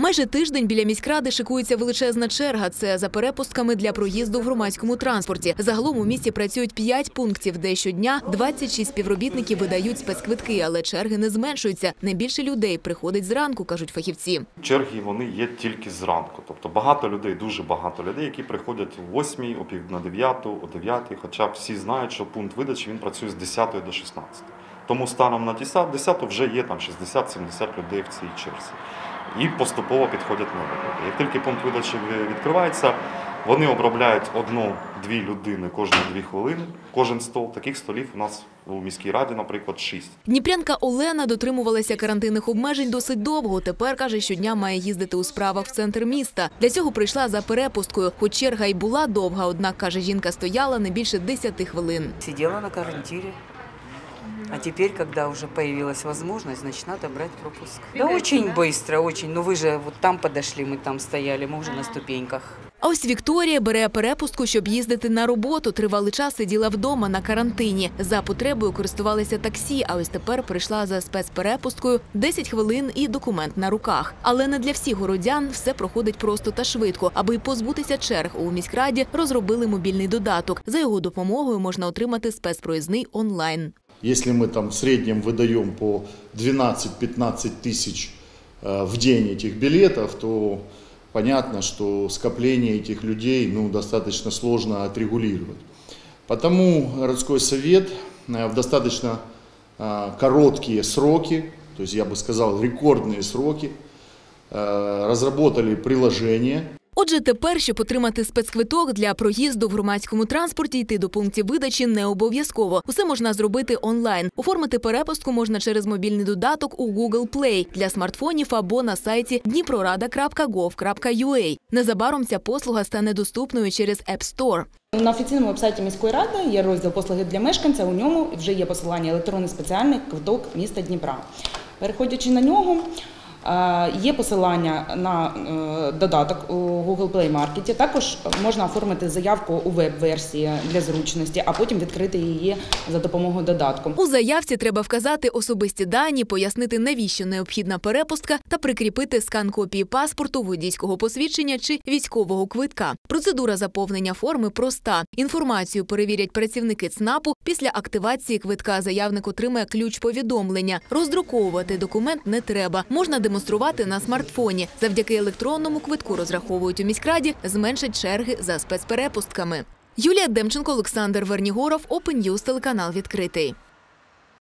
Майже тиждень біля міськради шикується величезна черга. Це за перепустками для проїзду в громадському транспорті. Загалом у місті працюють 5 пунктів, де щодня 26 співробітників видають спецквитки, але черги не зменшуються. Найбільше людей приходить зранку, кажуть фахівці. Черги вони є тільки зранку. Тобто багато людей, дуже багато людей, які приходять о 8, о пів на 9, о 9, хоча всі знають, що пункт видачі він працює з 10 до 16. Тому станом на 10, 10 вже є там 60-70 людей в цій черзі. І поступово підходять нові люди. Як тільки пункт видачі відкривається, вони обробляють одну-дві людини кожні дві хвилини, кожен стол. Таких столів у нас у міській раді, наприклад, 6. Дніпрянка Олена дотримувалася карантинних обмежень досить довго. Тепер каже, щодня має їздити у справах в центр міста. Для цього прийшла за перепусткою. Хоч черга й була довга, однак каже, жінка стояла не більше 10 хвилин. Сидела на карантире. А теперь, когда уже появилась возможность, значит, надо брать пропуск. Да очень быстро, очень. Ну вы же вот там подошли, мы там стояли, мы уже на ступеньках. А ось Вікторія бере перепустку, щоб їздити на роботу. Тривалий час сиділа вдома на карантині. За потребою користувалися таксі, а ось тепер прийшла за спецперепусткою 10 хвилин і документ на руках. Але не для всіх городян все проходить просто та швидко. Аби й позбутися черг у міськраді, розробили мобільний додаток. За його допомогою можна отримати спецпроїзний онлайн. Если мы там в среднем выдаем по 12-15 тысяч э, в день этих билетов, то понятно, что скопление этих людей ну, достаточно сложно отрегулировать. Потому городской совет э, в достаточно э, короткие сроки, то есть я бы сказал рекордные сроки, разработали приложение, Отже, тепер, щоб отримати спецквиток для проїзду в громадському транспорті, йти до пунктів видачі не обов'язково. Усе можна зробити онлайн. Оформити перепустку можна через мобільний додаток у Google Play для смартфонів або на сайті dniprorada.gov.ua. Незабаром ця послуга стане доступною через App Store. На офіційному вебсайті міської ради є розділ послуги для мешканця. У ньому вже є посилання електронний спеціальний квиток міста Дніпра. Переходячи на нього, є посилання на е, додаток у Google Play Market. Також можна оформити заявку у веб-версії для зручності, а потім відкрити її за допомогою додатку. У заявці треба вказати особисті дані, пояснити, навіщо необхідна перепустка, та прикріпити скан копії паспорту, водійського посвідчення чи військового квитка. Процедура заповнення форми проста. Інформацію перевірять працівники ЦНАПу. Після активації квитка заявник отримає ключ повідомлення. Роздруковувати документ не треба. Можна демонструвати на смартфоні. Завдяки електронному квитку розраховують у міськраді, зменшать черги за спецперепустками. Юлія Демченко, Олександр Вернігоров, Open News, телеканал відкритий.